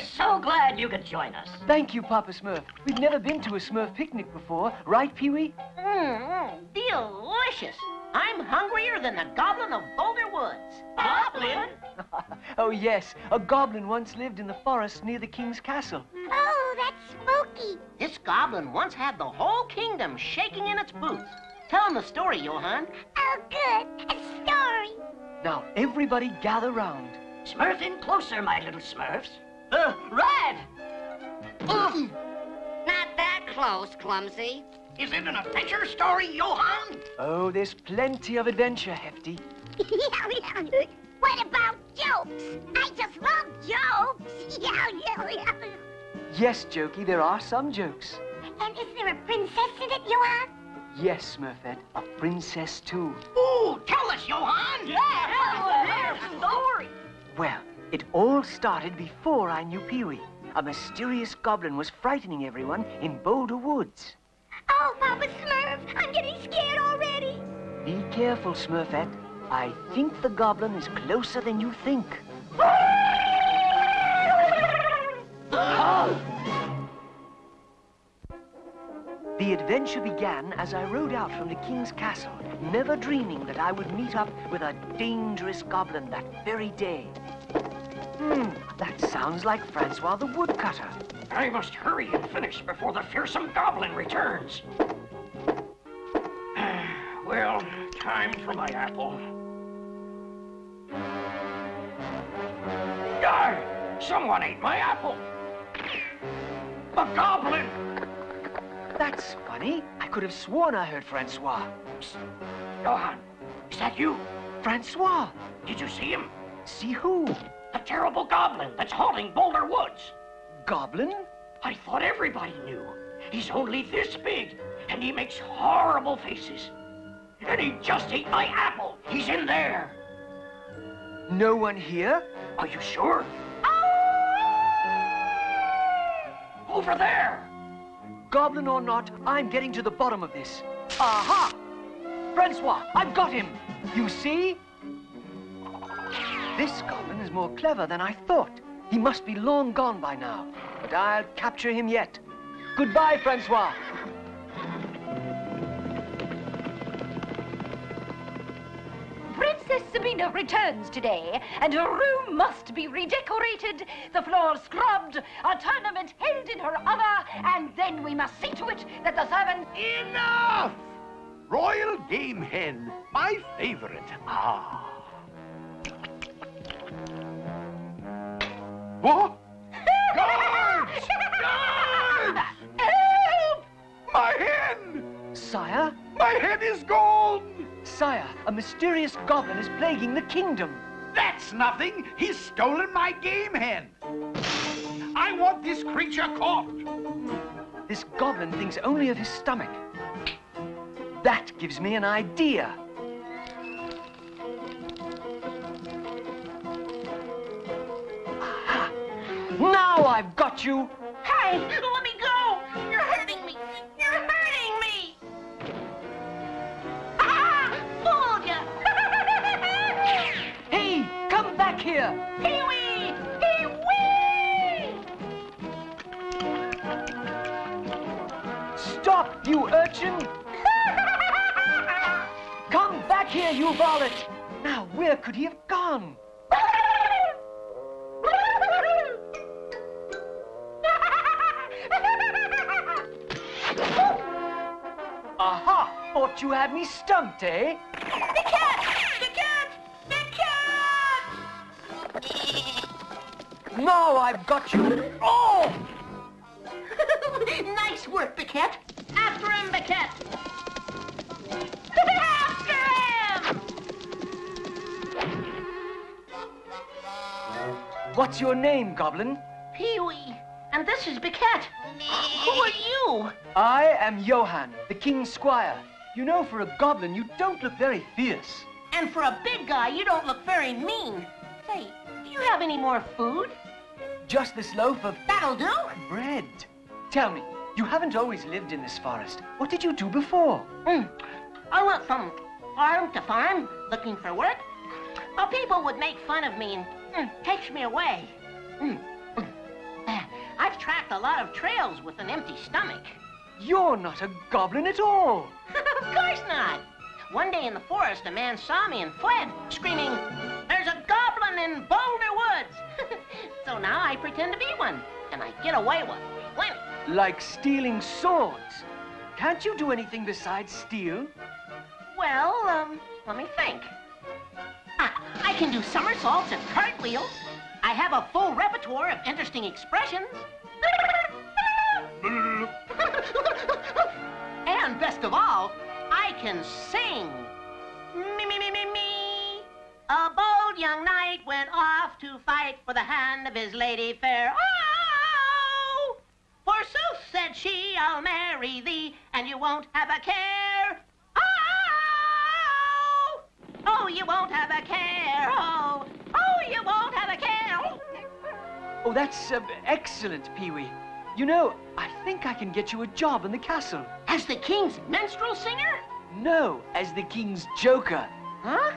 we're so glad you could join us. Thank you, Papa Smurf. We've never been to a Smurf picnic before, right, Peewit? Mmm, delicious. I'm hungrier than the Goblin of Boulder Woods. Goblin? oh, yes. A goblin once lived in the forest near the king's castle. Oh, that's spooky. This goblin once had the whole kingdom shaking in its boots. Tell him the story, Johan. Oh, good. A story. Now, everybody gather round. Smurf in closer, my little Smurfs. Uh, Rad! Not that close, Clumsy. Is it an adventure story, Johan? Oh, there's plenty of adventure, Hefty. what about jokes? I just love jokes. Yes, Jokey, there are some jokes. and is there a princess in it, Johan? Yes, Smurfette, a princess too. Ooh, tell us, Johan! Yeah, tell us! story. Well, it all started before I knew Peewit. A mysterious goblin was frightening everyone in Boulder Woods. Oh, Papa Smurf, I'm getting scared already. Be careful, Smurfette. I think the goblin is closer than you think. The adventure began as I rode out from the king's castle, never dreaming that I would meet up with a dangerous goblin that very day. Hmm, that sounds like Francois the woodcutter. I must hurry and finish before the fearsome goblin returns. well, time for my apple. Ah, someone ate my apple. A goblin! That's funny. I could have sworn I heard Francois. Johan, is that you? Francois! Did you see him? See who? The terrible goblin that's haunting Boulder Woods. Goblin? I thought everybody knew. He's only this big, and he makes horrible faces. And he just ate my apple. He's in there. No one here? Are you sure? Ah! Over there. Goblin or not, I'm getting to the bottom of this. Aha! Francois, I've got him! You see? This goblin is more clever than I thought. He must be long gone by now. But I'll capture him yet. Goodbye, Francois. Princess Sabina returns today, and her room must be redecorated, the floor scrubbed, a tournament held in her honor, and then we must see to it that the servants... Enough! Royal Game Hen, my favorite. Ah. What? Guards! Guards! Help! My hen! Sire? My hen is gone! Sire, a mysterious goblin is plaguing the kingdom. That's nothing. He's stolen my game hen. I want this creature caught. This goblin thinks only of his stomach. That gives me an idea. You! Hey, let me go! You're hurting me! You're hurting me! Ah! Fooled ya! Hey, come back here! Peewit! Peewit! Stop, you urchin! Come back here, you varlet! Now, where could he have gone? Thought you had me stumped, eh? The cat! The cat! The cat! Now I've got you. Oh! nice work, Biquette. After him, Biquette. After him! What's your name, Goblin? Peewit. And this is Biquette. Who are you? I am Johan, the king's squire. You know, for a goblin, you don't look very fierce. And for a big guy, you don't look very mean. Say, do you have any more food? Just this loaf of That'll do. bread. Tell me, you haven't always lived in this forest. What did you do before? Mm. I went from farm to farm looking for work. Well, people would make fun of me and mm, takes me away. Mm. I've tracked a lot of trails with an empty stomach. You're not a goblin at all. of course not. One day in the forest, a man saw me and fled, screaming, There's a goblin in Boulder Woods. so now I pretend to be one, and I get away with plenty. Like stealing swords. Can't you do anything besides steal? Well, um, let me think. Ah, I can do somersaults and cartwheels. I have a full repertoire of interesting expressions. And best of all, I can sing. Me, me, me, me, me. A bold young knight went off to fight for the hand of his lady fair. Oh! Forsooth, said she, I'll marry thee, and you won't have a care. Oh! Oh, you won't have a care. Oh! Oh, you won't have a care. Oh! That's uh, excellent, Peewit. You know, I think I can get you a job in the castle. As the king's minstrel singer? No, as the king's joker. Huh?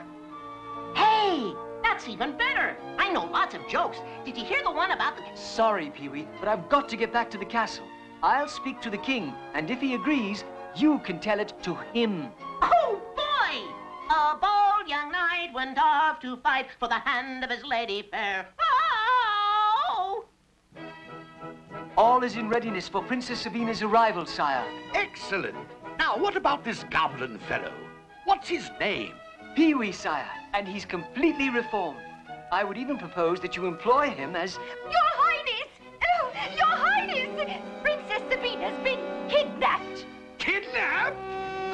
Hey, that's even better. I know lots of jokes. Did you hear the one about the... Sorry, Peewit, but I've got to get back to the castle. I'll speak to the king, and if he agrees, you can tell it to him. Oh, boy! A bold young knight went off to fight for the hand of his lady fair. All is in readiness for Princess Sabina's arrival, sire. Excellent. Now, what about this goblin fellow? What's his name? Peewit, sire, and he's completely reformed. I would even propose that you employ him as... Your Highness! Oh, Your Highness! Princess Sabina's been kidnapped. Kidnapped?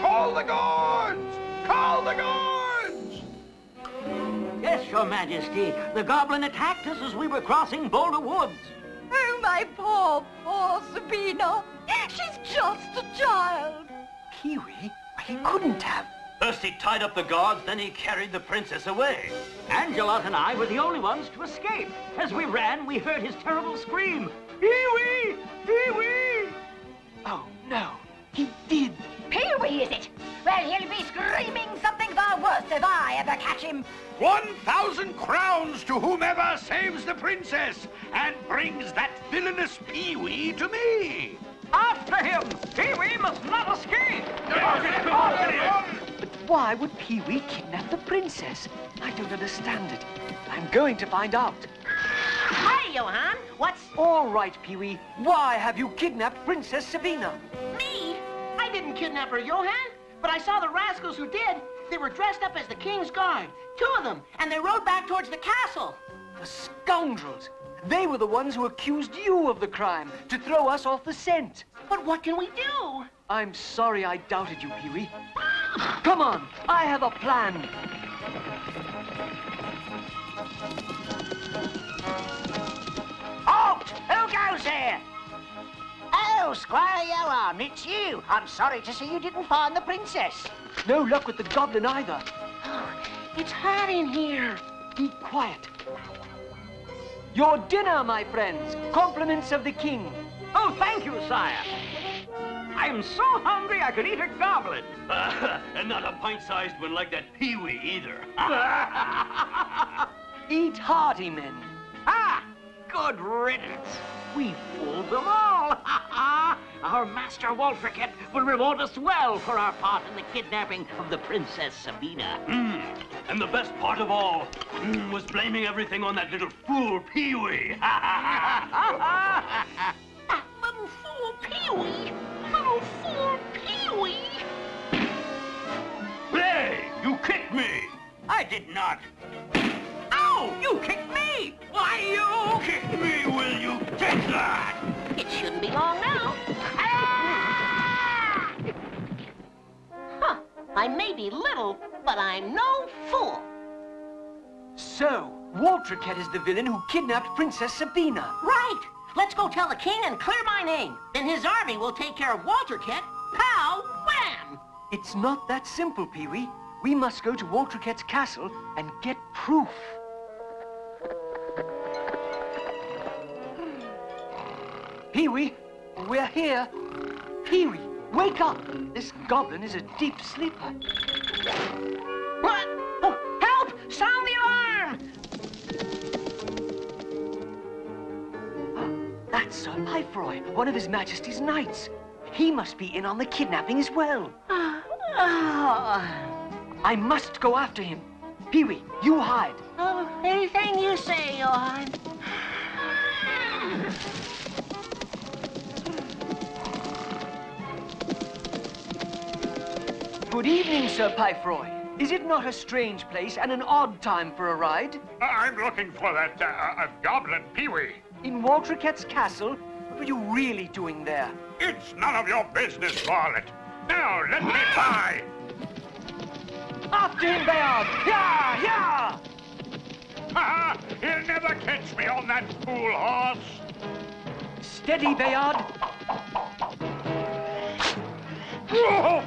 Call the guards! Call the guards! Yes, Your Majesty. The goblin attacked us as we were crossing Boulder Woods. My poor, poor Sabina. She's just a child. Peewit? He couldn't have. First he tied up the guards, then he carried the princess away. Angela and I were the only ones to escape. As we ran, we heard his terrible scream. Peewit! Peewit! Oh, no. He did. Peewit, is it? Well, he'll be screaming something far worse if I ever catch him. One thousand crowns to whomever saves the princess and brings that villainous Peewit to me. After him! Peewit must not escape! But why would Peewit kidnap the princess? I don't understand it. I'm going to find out. Hi, Johan. What's All right, Peewit. Why have you kidnapped Princess Sabina? me? I didn't kidnap her, Johan. But I saw the rascals who did. They were dressed up as the king's guard. Two of them. And they rode back towards the castle. The scoundrels! They were the ones who accused you of the crime, to throw us off the scent. But what can we do? I'm sorry I doubted you, Peewit. Come on, I have a plan. Halt! Who goes there? Oh, Squire Johan, it's you. I'm sorry to see you didn't find the princess. No luck with the goblin either. Oh, It's hot in here. Be quiet. Your dinner, my friends. Compliments of the king. Oh, thank you, sire. I'm so hungry I could eat a goblin. and not a pint-sized one like that Peewit either. Eat hearty, men. ah! Good riddance. We fooled them all. our master Walterket will reward us well for our part in the kidnapping of the Princess Sabina. Mm. And the best part of all mm, was blaming everything on that. Little fool Peewit. Waltricket is the villain who kidnapped Princess Sabina. Right. Let's go tell the king and clear my name. Then his army will take care of Walter Kit. Pow! Wham! It's not that simple, Peewit. We must go to Waltricet's castle and get proof. Peewit, we're here. Peewit, wake up. This goblin is a deep sleeper. Sir Lifroy, one of His Majesty's knights. He must be in on the kidnapping as well. I must go after him. Peewit, you hide. Oh, anything you say, Johan. Good evening, Sir Pifroy. Is it not a strange place and an odd time for a ride? I'm looking for that uh, uh, goblin Peewit. In Waltricet's castle? What are you really doing there? It's none of your business, Varlet. Now, let me by. After him, Bayard! Yeah, yeah! Ha! He'll never catch me on that fool horse. Steady, Bayard. Whoa!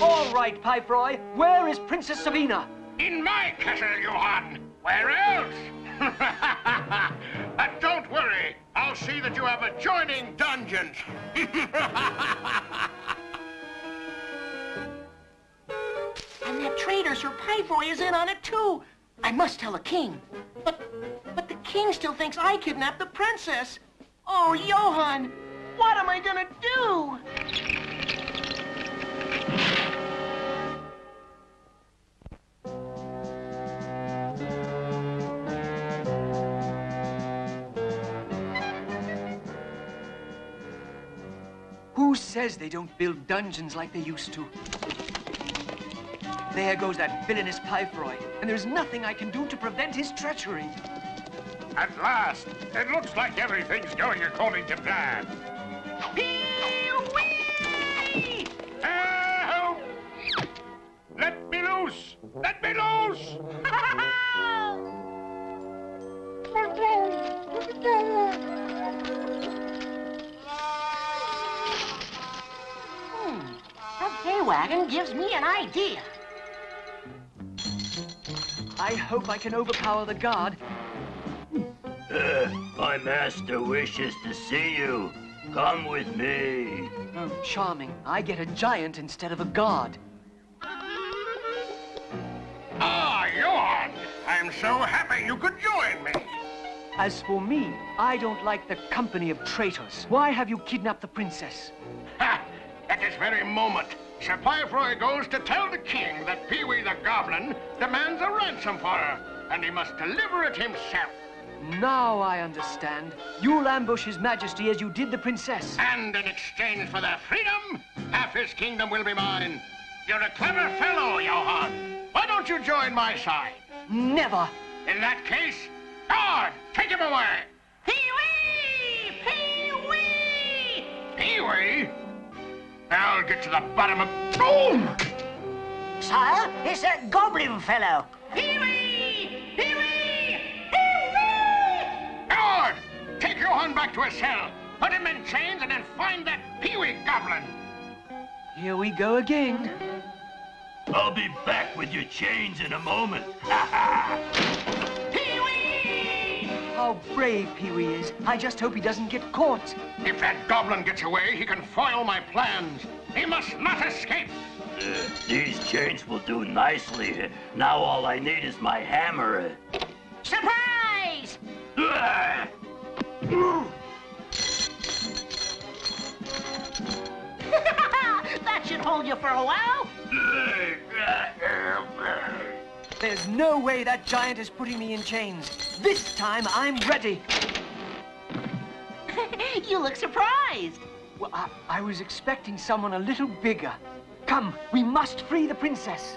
All right, Pifroy. Where is Princess Sabina? In my castle, Johan. Where else? But don't worry. I'll see that you have adjoining dungeons. And that traitor Sir Pifroy is in on it too. I must tell the king. But, but the king still thinks I kidnapped the princess. Oh, Johan, what am I gonna do? Says they don't build dungeons like they used to? There goes that villainous Pifroy, and there's nothing I can do to prevent his treachery. At last, it looks like everything's going according to plan. Peewit! Help! Let me loose! Let me loose! that wagon gives me an idea. I hope I can overpower the guard. Uh, my master wishes to see you. Come with me. Oh, charming. I get a giant instead of a guard. Ah, Johan! I'm so happy you could join me. As for me, I don't like the company of traitors. Why have you kidnapped the princess? Ha! At this very moment, Sir Pifroy goes to tell the king that Peewit the Goblin demands a ransom for her, and he must deliver it himself. Now I understand. You'll ambush His Majesty as you did the princess. And in exchange for their freedom, half his kingdom will be mine. You're a clever fellow, Johan. Why don't you join my side? Never. In that case, guard, take him away. Peewit! Peewit! Peewit? I'll get to the bottom of... Boom! Sire, it's that goblin fellow. Peewit! Peewit! Peewit! Guard, take Johan back to his cell. Put him in chains and then find that Peewit goblin. Here we go again. I'll be back with your chains in a moment. Peewit! How brave Peewit is. I just hope he doesn't get caught. If that goblin gets away, he can foil my plans. He must not escape. Uh, these chains will do nicely. Now all I need is my hammer. Surprise! That should hold you for a while. Uh, uh, uh, There's no way that giant is putting me in chains. This time I'm ready. you look surprised. Well, I, I was expecting someone a little bigger. Come, we must free the princess.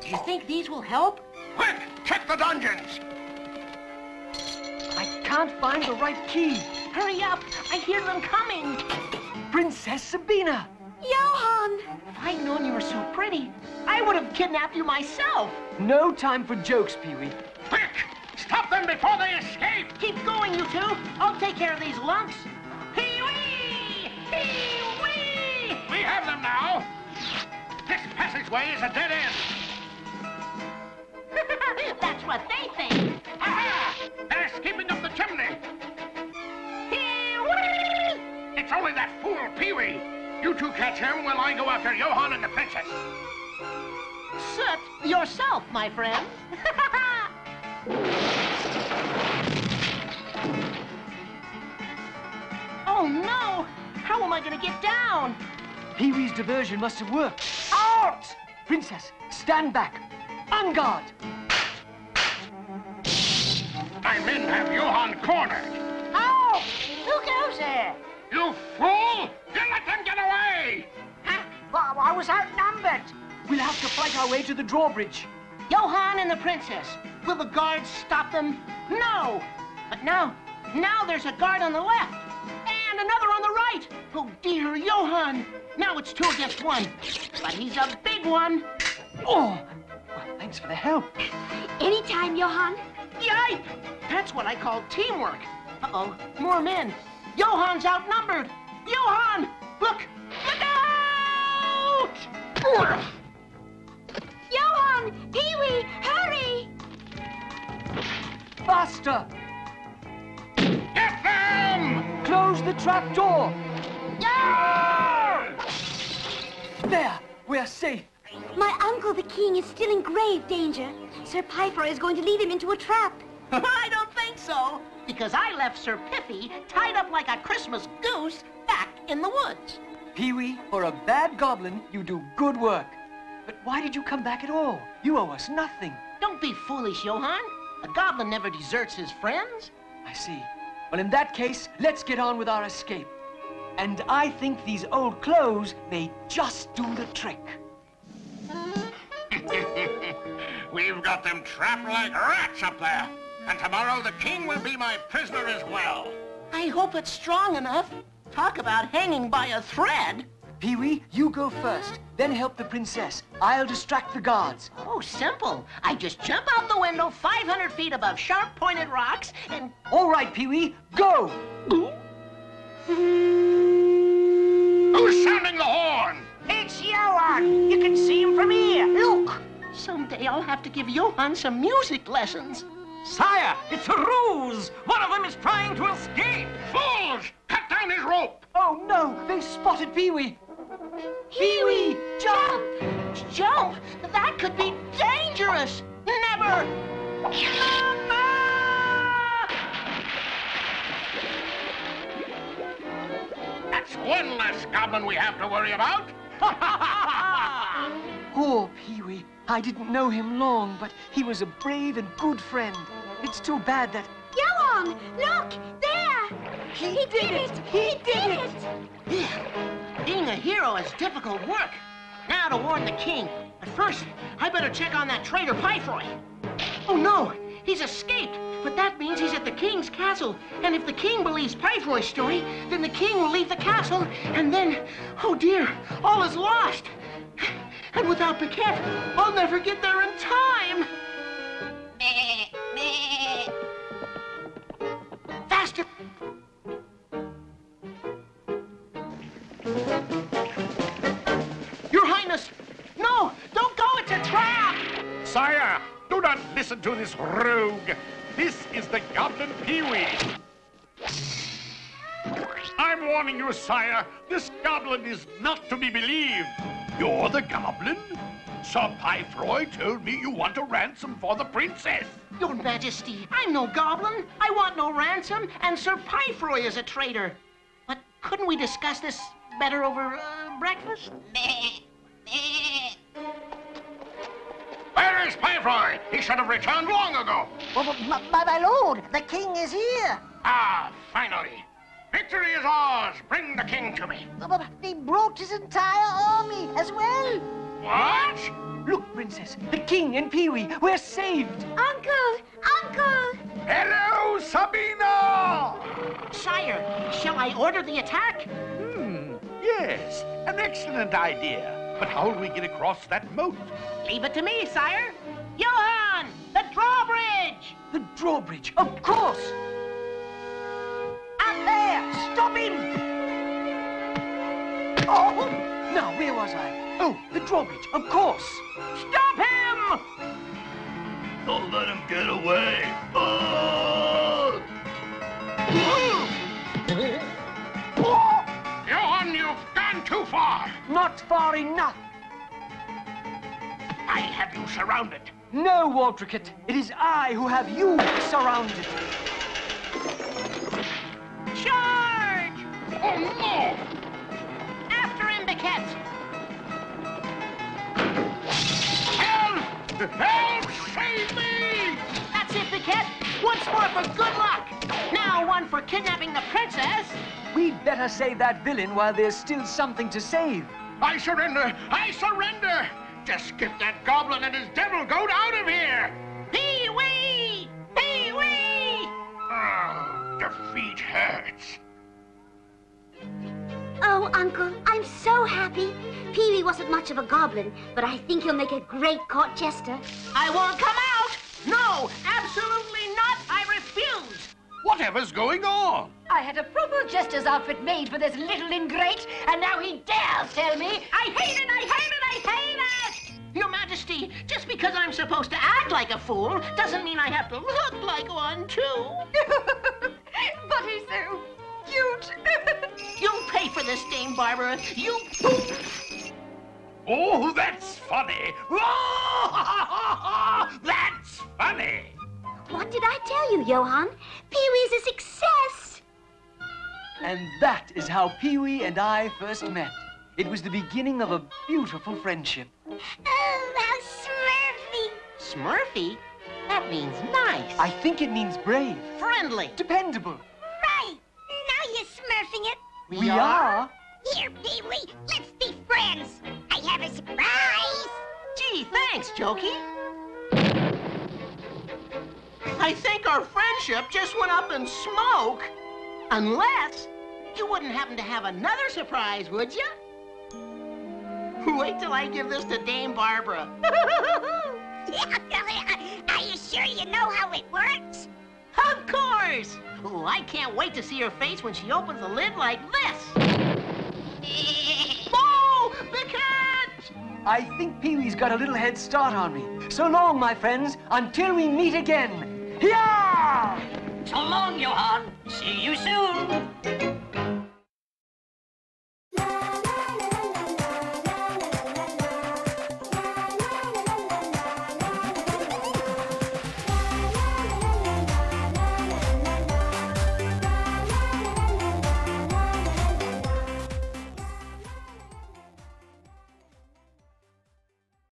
Do you think these will help? Quick, check the dungeons. I can't find the right key. Hurry up! I hear them coming! Princess Sabina! Johan! If I'd known you were so pretty, I would have kidnapped you myself! No time for jokes, Peewit. Quick, stop them before they escape. Keep going, you two! I'll take care of these lumps! Peewit! Peewit! We have them now. This passageway is a dead end. That's what they think! Aha! They're escaping up the chimney. Peewit! It's only that fool Peewit. You two catch him while I go after Johan and the princess. Soot yourself, my friend! oh no! How am I gonna get down? Peewit's diversion must have worked. Out! Princess, stand back. On guard. My men have Johan cornered. Oh! Who goes there? You fool! Well, I was outnumbered. We'll have to fight our way to the drawbridge. Johan and the princess. Will the guards stop them? No! But now, now there's a guard on the left. And another on the right. Oh dear, Johan. Now it's two against one. But he's a big one. Oh! Well, thanks for the help. Anytime, Johan. Yipe! That's what I call teamwork. Uh-oh, more men. Johan's outnumbered. Johan! Look! Look out! Johan! Peewit! Hurry! Faster! Get them! Close the trap door! There! We're safe. My uncle, the king, is still in grave danger. Sir Piper is going to lead him into a trap. I don't think so, because I left Sir Piffy tied up like a Christmas goose back in the woods. Peewit, for a bad goblin, you do good work. But why did you come back at all? You owe us nothing. Don't be foolish, Johan. A goblin never deserts his friends. I see. Well, in that case, let's get on with our escape. And I think these old clothes may just do the trick. We've got them trapped like rats up there. And tomorrow the king will be my prisoner as well. I hope it's strong enough. Talk about hanging by a thread. Peewit, you go first. Then help the princess. I'll distract the guards. Oh, simple. I just jump out the window 500 feet above sharp-pointed rocks and... All right, Peewit, go! Who's sounding the horn? It's Johan. You can see him from here. Look. Someday I'll have to give Johan some music lessons. Sire, it's a ruse! One of them is trying to escape! Fools! Cut down his rope! Oh, no! They've spotted Peewit! Peewit, jump! Jump! That could be dangerous! Never! That's one less goblin we have to worry about. Poor Peewit. I didn't know him long, but he was a brave and good friend. It's too bad that... Johan! Look! There! He, did it! He did it! Being a hero is difficult work. Now to warn the king. But first, I better check on that traitor Pyfroy. Oh no! He's escaped! But that means he's at the king's castle. And if the king believes Pyfroy's story, then the king will leave the castle, and then, oh dear, all is lost. And without Biquette, I'll never get there in time. Faster! Your Highness! No! Don't go! It's a trap! Sire, do not listen to this rogue. This is the Goblin Peewit. I'm warning you, sire. This goblin is not to be believed. You're the goblin? Sir Pyfroy told me you want a ransom for the princess. Your Majesty, I'm no goblin. I want no ransom, and Sir Pyfroy is a traitor. But couldn't we discuss this better over uh, breakfast? Where is Pyfroy? He should have returned long ago. Well, but my, my, my lord, the king is here. Ah, finally. Victory is ours. Bring the king to me. But he brought his entire army as well. What? Look, Princess, the king and Peewit, we're saved. Uncle! Uncle! Hello, Sabina! Sire, shall I order the attack? Hmm, yes, an excellent idea. But how'll we get across that moat? Leave it to me, sire. Johan, the drawbridge! The drawbridge, of course. Up there! Stop him! Oh! Now, where was I? Oh, the drawbridge, of course. Stop him! Don't let him get away. Oh! Johan, you've gone too far. Not far enough. I have you surrounded. No, Waltricket, it is I who have you surrounded. Charge! Oh, no! After! Help! Help! Save me! That's it, Biquette. Once more for good luck. Now one for kidnapping the princess. We'd better save that villain while there's still something to save. I surrender! I surrender! Just get that goblin and his devil goat out of here! Peewit! Peewit! Oh, defeat hurts. Oh, Uncle, I'm so happy. Peewit wasn't much of a goblin, but I think he'll make a great court jester. I won't come out! No, absolutely not! I refuse! Whatever's going on? I had a proper jester's outfit made for this little ingrate, and now he dares tell me I hate it! I hate it! I hate it! Your Majesty, just because I'm supposed to act like a fool doesn't mean I have to look like one, too. but he's so cute. You'll pay for this, Dame Barbara. You. Oh, that's funny. that's funny. What did I tell you, Johan? Peewit's a success. And that is how Peewit and I first met. It was the beginning of a beautiful friendship. Oh, how smurfy. Smurfy? That means nice. I think it means brave, Friendly. dependable. Right. Now you're smurfing it. We, are. Here, Peewit, let's be friends. I have a surprise. Gee, thanks, Jokey. I think our friendship just went up in smoke. Unless you wouldn't happen to have another surprise, would you? Wait till I give this to Dame Barbara. Are you sure you know how it works? Of course! Oh, I can't wait to see her face when she opens the lid like this. Oh, Biquette! I think Peewit's got a little head start on me. So long, my friends, until we meet again. Yeah! So long, Johan. See you soon.